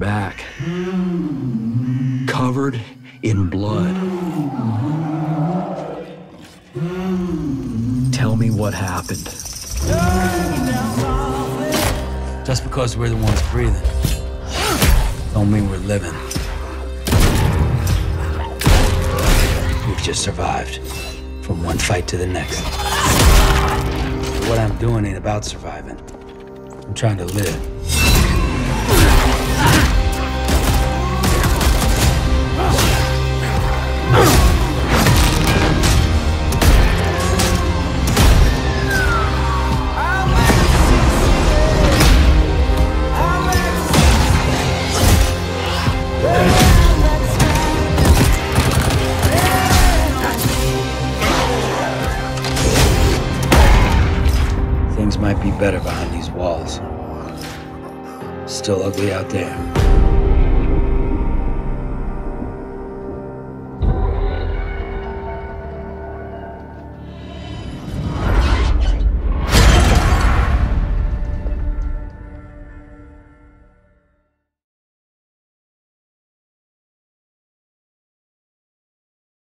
back, covered in blood. Tell me what happened. Just because we're the ones breathing, don't mean we're living. We've just survived from one fight to the next. What I'm doing ain't about surviving. I'm trying to live. Might be better behind these walls. Still ugly out there.